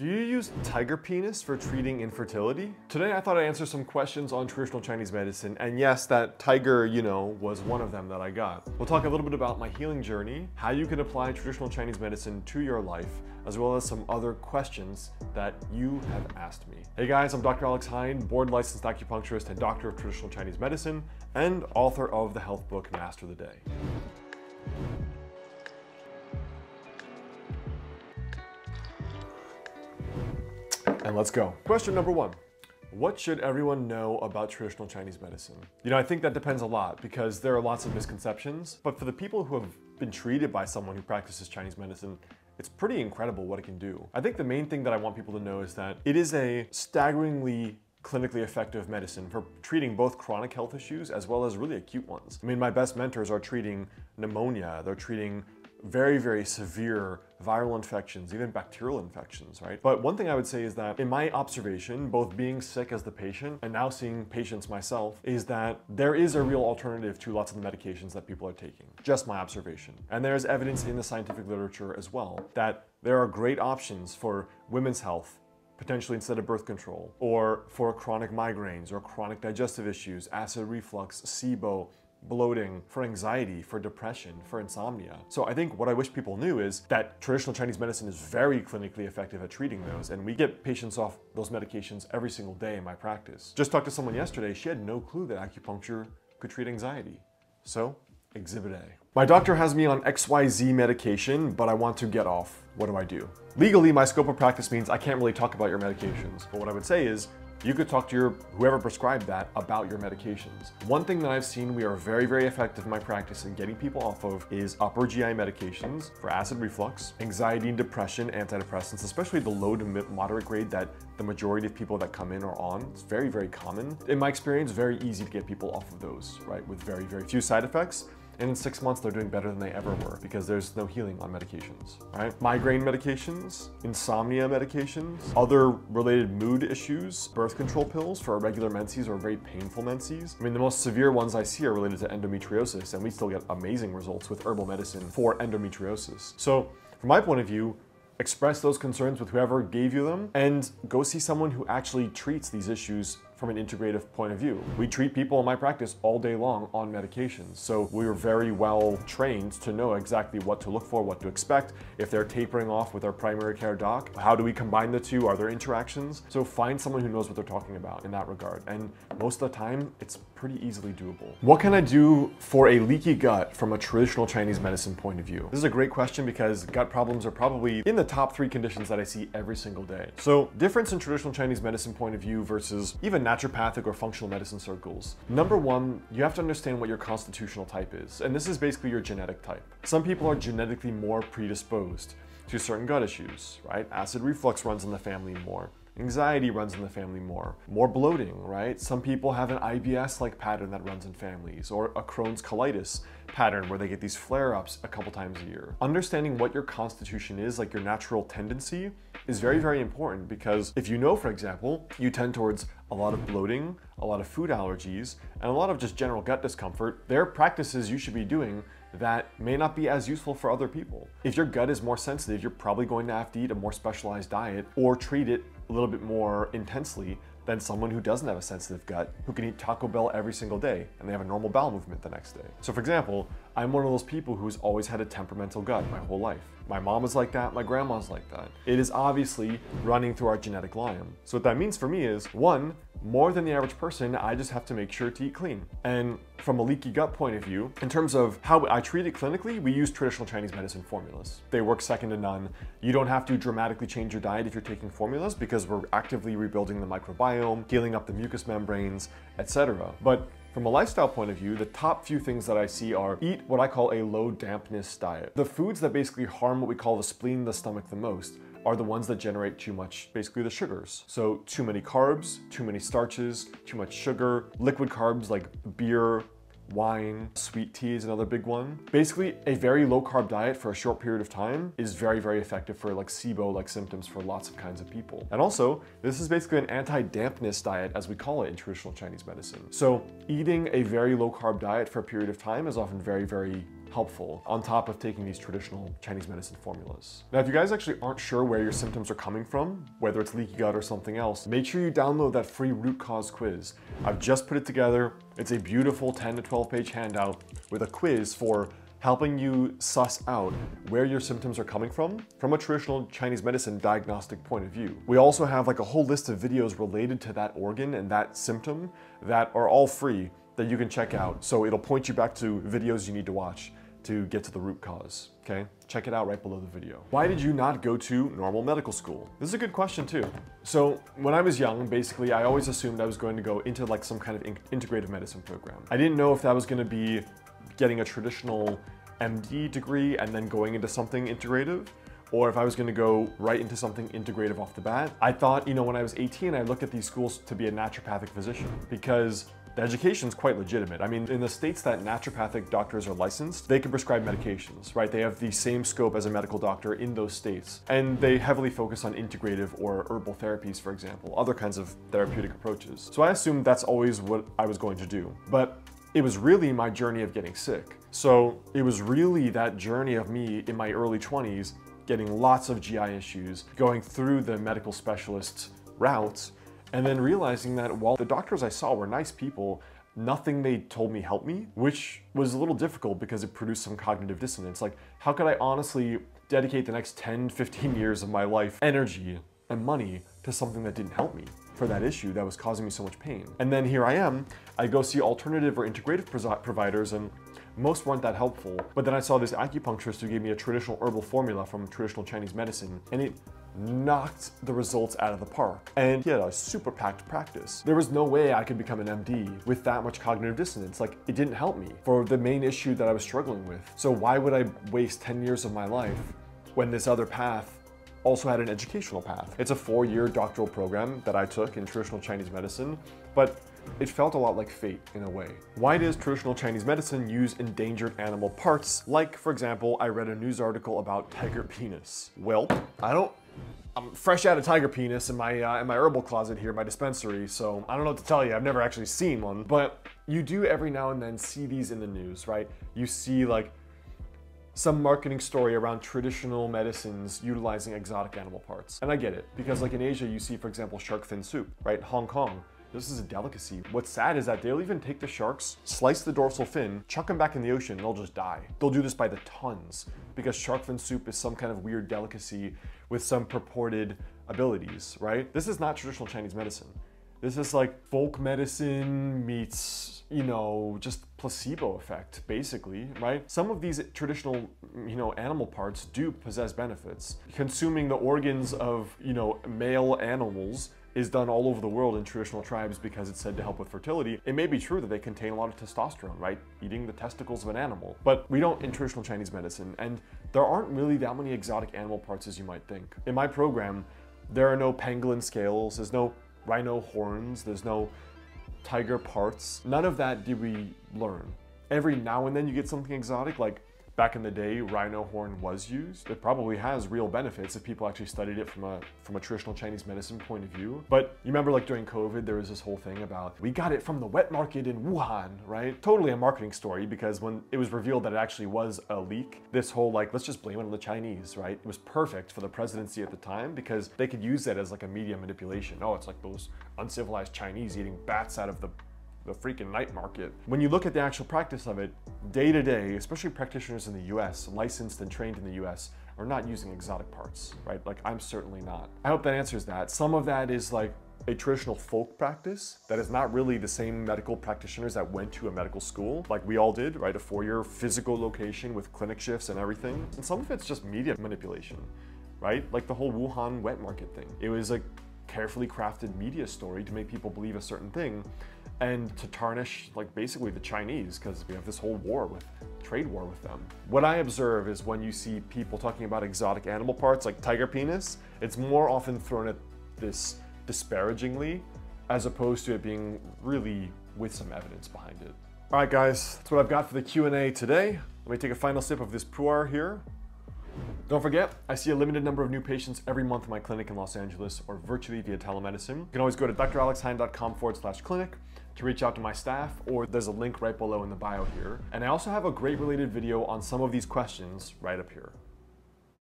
Do you use tiger penis for treating infertility? Today I thought I'd answer some questions on traditional Chinese medicine, and yes, that tiger, you know, was one of them that I got. We'll talk a little bit about my healing journey, how you can apply traditional Chinese medicine to your life, as well as some other questions that you have asked me. Hey guys, I'm Dr. Alex Heyne, board licensed acupuncturist and doctor of traditional Chinese medicine, and author of the health book Master the Day. And let's go. Question number one. What should everyone know about traditional Chinese medicine? You know, I think that depends a lot because there are lots of misconceptions, but for the people who have been treated by someone who practices Chinese medicine, it's pretty incredible what it can do. I think the main thing that I want people to know is that it is a staggeringly clinically effective medicine for treating both chronic health issues as well as really acute ones. I mean, my best mentors are treating pneumonia, they're treating very, very severe viral infections, even bacterial infections, right? But one thing I would say is that in my observation, both being sick as the patient and now seeing patients myself, is that there is a real alternative to lots of the medications that people are taking. Just my observation. And there's evidence in the scientific literature as well that there are great options for women's health potentially instead of birth control, or for chronic migraines or chronic digestive issues, acid reflux, SIBO, bloating, for anxiety, for depression, for insomnia. So I think what I wish people knew is that traditional Chinese medicine is very clinically effective at treating those, and we get patients off those medications every single day in my practice. Just talked to someone yesterday, she had no clue that acupuncture could treat anxiety. So, Exhibit A. My doctor has me on XYZ medication, but I want to get off. What do I do? Legally, my scope of practice means I can't really talk about your medications, but what I would say is you could talk to your whoever prescribed that about your medications. One thing that I've seen we are very, very effective in my practice in getting people off of is upper GI medications for acid reflux, anxiety and depression, antidepressants, especially the low to moderate grade that the majority of people that come in are on. It's very, very common. In my experience, very easy to get people off of those, right? With very, very few side effects. And in six months, they're doing better than they ever were because there's no healing on medications, right? Migraine medications, insomnia medications, other related mood issues, birth control pills for irregular menses or very painful menses. I mean, the most severe ones I see are related to endometriosis, and we still get amazing results with herbal medicine for endometriosis. So from my point of view, express those concerns with whoever gave you them and go see someone who actually treats these issues from an integrative point of view. We treat people in my practice all day long on medications, so we're very well trained to know exactly what to look for, what to expect, if they're tapering off with our primary care doc, how do we combine the two, are there interactions? So find someone who knows what they're talking about in that regard, and most of the time, it's pretty easily doable. What can I do for a leaky gut from a traditional Chinese medicine point of view? This is a great question because gut problems are probably in the top three conditions that I see every single day. So difference in traditional Chinese medicine point of view versus even naturopathic or functional medicine circles. Number one, you have to understand what your constitutional type is, and this is basically your genetic type. Some people are genetically more predisposed to certain gut issues, right? Acid reflux runs in the family more. Anxiety runs in the family more. More bloating, right? Some people have an IBS-like pattern that runs in families, or a Crohn's colitis pattern where they get these flare-ups a couple times a year. Understanding what your constitution is, like your natural tendency, is very, very important because if you know, for example, you tend towards a lot of bloating, a lot of food allergies, and a lot of just general gut discomfort, there are practices you should be doing that may not be as useful for other people. If your gut is more sensitive, you're probably going to have to eat a more specialized diet or treat it a little bit more intensely than someone who doesn't have a sensitive gut, who can eat Taco Bell every single day and they have a normal bowel movement the next day. So for example, I'm one of those people who's always had a temperamental gut my whole life. My mom is like that, my grandma's like that. It is obviously running through our genetic line. So what that means for me is, one, more than the average person, I just have to make sure to eat clean. And from a leaky gut point of view, in terms of how I treat it clinically, we use traditional Chinese medicine formulas. They work second to none. You don't have to dramatically change your diet if you're taking formulas because we're actively rebuilding the microbiome, healing up the mucous membranes, etc. But from a lifestyle point of view, the top few things that I see are eat what I call a low dampness diet. The foods that basically harm what we call the spleen, the stomach the most are the ones that generate too much, basically the sugars. So too many carbs, too many starches, too much sugar, liquid carbs like beer, wine, sweet tea is another big one. Basically, a very low carb diet for a short period of time is very, very effective for like SIBO-like symptoms for lots of kinds of people. And also, this is basically an anti-dampness diet as we call it in traditional Chinese medicine. So eating a very low carb diet for a period of time is often very, very helpful on top of taking these traditional Chinese medicine formulas. Now, if you guys actually aren't sure where your symptoms are coming from, whether it's leaky gut or something else, make sure you download that free root cause quiz. I've just put it together. It's a beautiful 10 to 12 page handout with a quiz for helping you suss out where your symptoms are coming from from a traditional Chinese medicine diagnostic point of view. We also have like a whole list of videos related to that organ and that symptom that are all free that you can check out. So it'll point you back to videos you need to watch to get to the root cause, okay? Check it out right below the video. Why did you not go to normal medical school? This is a good question too. So when I was young, basically, I always assumed I was going to go into like some kind of in integrative medicine program. I didn't know if that was gonna be getting a traditional MD degree and then going into something integrative, or if I was gonna go right into something integrative off the bat. I thought, you know, when I was 18, I looked at these schools to be a naturopathic physician because education is quite legitimate. I mean, in the states that naturopathic doctors are licensed, they can prescribe medications, right? They have the same scope as a medical doctor in those states. And they heavily focus on integrative or herbal therapies, for example, other kinds of therapeutic approaches. So I assumed that's always what I was going to do. But it was really my journey of getting sick. So it was really that journey of me in my early 20s getting lots of GI issues, going through the medical specialist routes, and then realizing that while the doctors I saw were nice people, nothing they told me helped me, which was a little difficult because it produced some cognitive dissonance. Like, how could I honestly dedicate the next 10, 15 years of my life, energy, and money to something that didn't help me for that issue that was causing me so much pain? And then here I am, I go see alternative or integrative providers and most weren't that helpful. But then I saw this acupuncturist who gave me a traditional herbal formula from traditional Chinese medicine, and it knocked the results out of the park. And he had a super packed practice. There was no way I could become an MD with that much cognitive dissonance. Like, it didn't help me for the main issue that I was struggling with. So why would I waste 10 years of my life when this other path also had an educational path. It's a four-year doctoral program that I took in traditional Chinese medicine, but it felt a lot like fate in a way. Why does traditional Chinese medicine use endangered animal parts? Like, for example, I read a news article about tiger penis. Well, I don't I'm fresh out of tiger penis in my uh, in my herbal closet here, my dispensary. So I don't know what to tell you. I've never actually seen one, but you do every now and then see these in the news, right? You see like some marketing story around traditional medicines utilizing exotic animal parts. And I get it, because like in Asia, you see, for example, shark fin soup, right? Hong Kong, this is a delicacy. What's sad is that they'll even take the sharks, slice the dorsal fin, chuck them back in the ocean, and they'll just die. They'll do this by the tons because shark fin soup is some kind of weird delicacy with some purported abilities, right? This is not traditional Chinese medicine. This is like folk medicine meets, you know, just placebo effect, basically, right? Some of these traditional, you know, animal parts do possess benefits. Consuming the organs of, you know, male animals is done all over the world in traditional tribes because it's said to help with fertility. It may be true that they contain a lot of testosterone, right? Eating the testicles of an animal. But we don't in traditional Chinese medicine, and there aren't really that many exotic animal parts as you might think. In my program, there are no pangolin scales, there's no rhino horns, there's no tiger parts. None of that did we learn. Every now and then you get something exotic, like back in the day, rhino horn was used. It probably has real benefits if people actually studied it from a from a traditional Chinese medicine point of view. But you remember like during COVID, there was this whole thing about we got it from the wet market in Wuhan, right? Totally a marketing story because when it was revealed that it actually was a leak, this whole like, let's just blame it on the Chinese, right? It was perfect for the presidency at the time because they could use that as like a media manipulation. Oh, it's like those uncivilized Chinese eating bats out of the the freaking night market. When you look at the actual practice of it, day to day, especially practitioners in the US, licensed and trained in the US, are not using exotic parts, right? Like I'm certainly not. I hope that answers that. Some of that is like a traditional folk practice that is not really the same medical practitioners that went to a medical school like we all did, right? A four-year physical location with clinic shifts and everything. And some of it's just media manipulation, right? Like the whole Wuhan wet market thing. It was a carefully crafted media story to make people believe a certain thing and to tarnish like basically the Chinese because we have this whole war with trade war with them. What I observe is when you see people talking about exotic animal parts like tiger penis, it's more often thrown at this disparagingly as opposed to it being really with some evidence behind it. All right, guys, that's what I've got for the Q&A today. Let me take a final sip of this pu'er here. Don't forget, I see a limited number of new patients every month in my clinic in Los Angeles or virtually via telemedicine. You can always go to dralexheyne.com forward slash clinic to reach out to my staff, or there's a link right below in the bio here. And I also have a great related video on some of these questions right up here.